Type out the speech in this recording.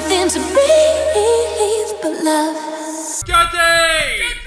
nothing to breathe but love. Jody!